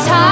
time.